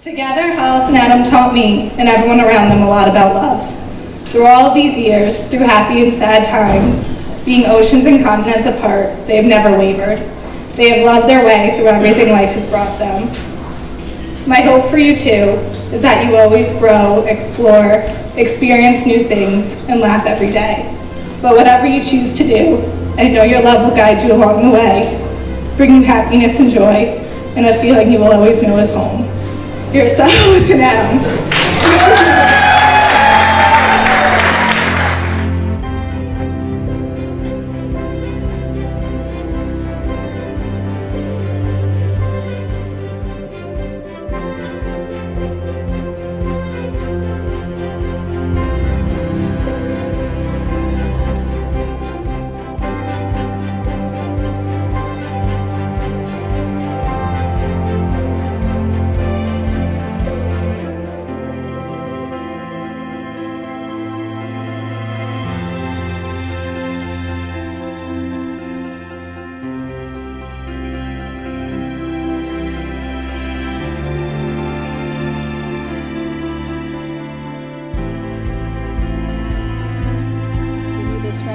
Together, Hollis and Adam taught me and everyone around them a lot about love. Through all these years, through happy and sad times, being oceans and continents apart, they have never wavered. They have loved their way through everything life has brought them. My hope for you too is that you always grow, explore, experience new things, and laugh every day. But whatever you choose to do, I know your love will guide you along the way, bring you happiness and joy, and a feeling you will always know is home. Dear Silas and Adam.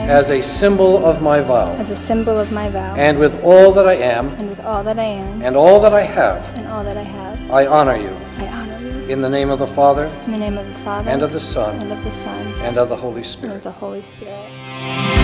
As a symbol of my vow, as a symbol of my vow, and with all that I am and with all that I am and all that I have, and all that I have, I honor you. I honor you. In the name of the Father, In the name of the Father, and of the Son, and of the Son, and of the Holy Spirit. and of the Holy Spirit.